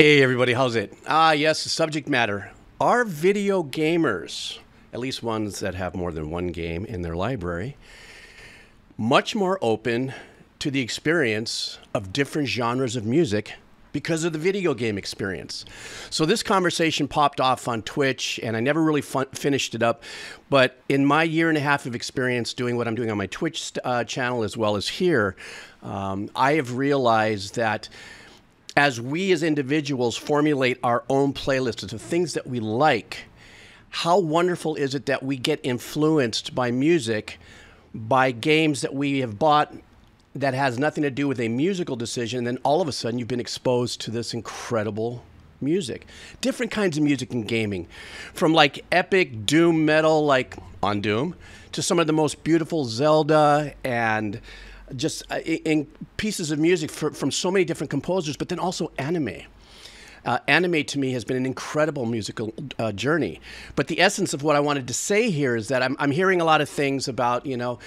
Hey, everybody, how's it? Ah, yes, the subject matter. Are video gamers, at least ones that have more than one game in their library, much more open to the experience of different genres of music because of the video game experience. So this conversation popped off on Twitch, and I never really finished it up. But in my year and a half of experience doing what I'm doing on my Twitch uh, channel as well as here, um, I have realized that as we as individuals formulate our own playlists of things that we like, how wonderful is it that we get influenced by music, by games that we have bought that has nothing to do with a musical decision, and then all of a sudden you've been exposed to this incredible music. Different kinds of music in gaming, from like epic doom metal, like on Doom, to some of the most beautiful Zelda and just uh, in pieces of music for, from so many different composers, but then also anime. Uh, anime to me has been an incredible musical uh, journey. But the essence of what I wanted to say here is that I'm, I'm hearing a lot of things about, you know,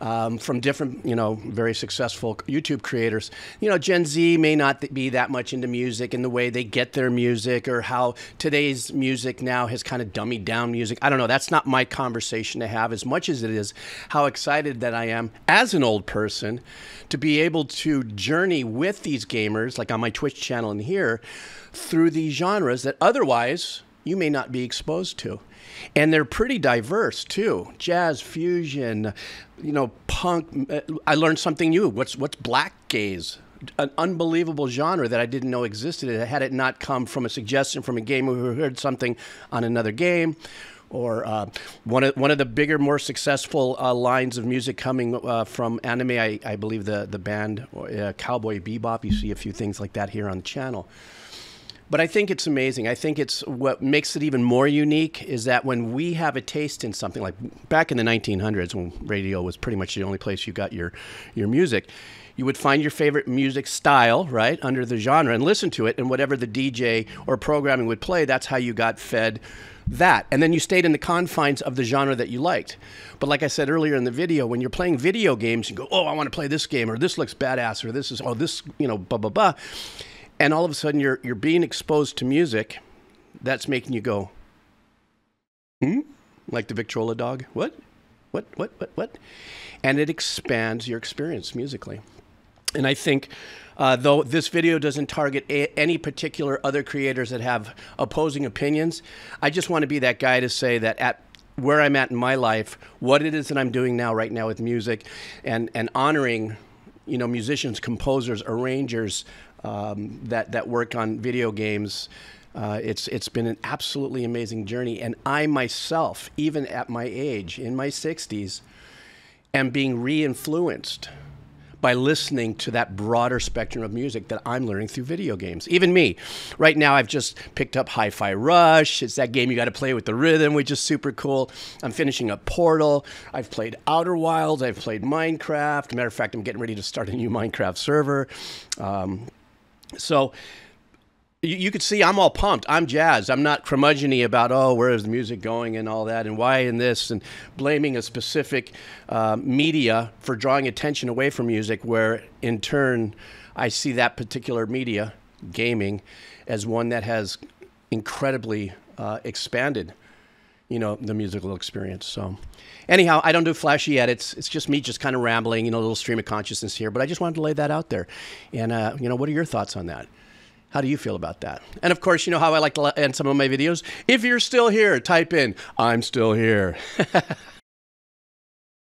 um, from different, you know, very successful YouTube creators. You know, Gen Z may not be that much into music in the way they get their music or how today's music now has kind of dummied down music. I don't know. That's not my conversation to have as much as it is how excited that I am as an old person to be able to journey with these gamers, like on my Twitch channel and here, through these genres that otherwise you may not be exposed to. And they're pretty diverse too. Jazz, fusion, you know, punk. I learned something new. What's what's black gaze? An unbelievable genre that I didn't know existed. Had it not come from a suggestion from a gamer who heard something on another game, or uh, one of one of the bigger, more successful uh, lines of music coming uh, from anime. I, I, believe the the band uh, Cowboy Bebop. You see a few things like that here on the channel. But I think it's amazing. I think it's what makes it even more unique is that when we have a taste in something like back in the 1900s when radio was pretty much the only place you got your your music, you would find your favorite music style, right, under the genre and listen to it and whatever the DJ or programming would play, that's how you got fed that. And then you stayed in the confines of the genre that you liked. But like I said earlier in the video, when you're playing video games, you go, "Oh, I want to play this game," or "This looks badass," or "This is oh, this, you know, blah blah blah." And all of a sudden you're you're being exposed to music that's making you go hmm? Like the victrola dog. What? What what what what? And it expands your experience musically. And i think uh, though this video doesn't target any particular other creators that have opposing opinions i just want to be that guy to say that at where i'm at in my life what it is that i'm doing now right now with music and and honoring you know musicians composers arrangers um, that that work on video games. Uh, it's it's been an absolutely amazing journey, and I myself, even at my age, in my 60s, am being re-influenced by listening to that broader spectrum of music that I'm learning through video games. Even me, right now, I've just picked up Hi-Fi Rush. It's that game you got to play with the rhythm, which is super cool. I'm finishing up Portal. I've played Outer Wilds. I've played Minecraft. Matter of fact, I'm getting ready to start a new Minecraft server. Um, so you, you could see I'm all pumped. I'm jazzed. I'm not curmudgeony about, oh, where is the music going and all that and why in this and blaming a specific uh, media for drawing attention away from music, where in turn I see that particular media, gaming, as one that has incredibly uh, expanded you know, the musical experience. So, anyhow, I don't do flashy edits. It's just me just kind of rambling, you know, a little stream of consciousness here. But I just wanted to lay that out there. And, uh, you know, what are your thoughts on that? How do you feel about that? And of course, you know how I like to end some of my videos? If you're still here, type in, I'm still here.